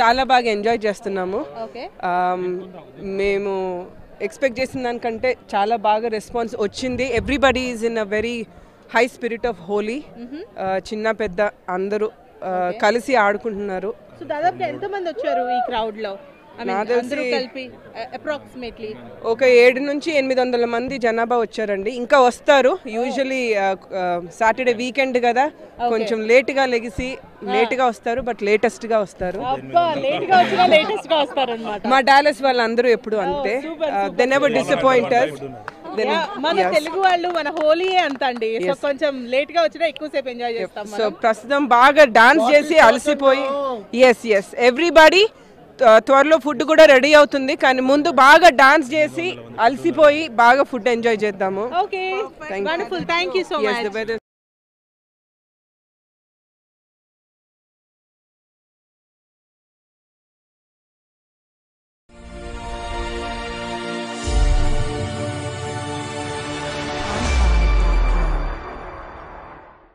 చాలా బాగా ఎంజాయ్ చేస్తున్నాము. మేము ఎక్స్పెక్ట్ చేసిన దానికంటే చాలా బాగా రెస్పాన్స్ వచ్చింది. Everybody is in a very high spirit of Holi. చిన్న పెద్ద అందరూ కలిసి ఆడుకుంటున్నారు. సో దాదాపుగా ఎంత మంది వచ్చారు ఈ క్రౌడ్ అందరూ కలిపి అప్రాక్సిమేట్లీ ఒక ఏడు నుంచి ఎనిమిది వందల మంది జనాభా వచ్చారండి. ఇంకా వస్తారు. యూజువలీ సాటర్డే వీకెండ్ కదా. కొంచెం లేట్గా లెగిసి లేట్గా వస్తారు బట్ లేటెస్ట్గా వస్తారు. అబ్బా లేట్గా వచ్చినా లేటెస్ట్గా వస్తారన్నమాట. మా డాలస్ వాళ్ళందరూ ఎప్పుడు అంతే. దెన్ ఎవర్ డిసప్పాయింటర్స్ దెన్ మన తెలుగు వాళ్ళు మన హోలీయే అంత అండి సో కొంచెం లేట్గా వచ్చినా ఎక్కువసేపు ఎంజాయ్ చేస్తాం సో ప్రస్తుతం బాగా డాన్స్ చేసి అలసిపోయి ఎస్ ఎస్ ఎవ్రీబడి త్వరలో ఫుడ్ కూడా రెడీ అవుతుంది. కానీ ముందు బాగా డాన్స్ చేసి అలసిపోయి బాగా ఫుడ్ ఎంజాయ్ చేద్దాము. Okay wonderful thank you so Yes, much the weather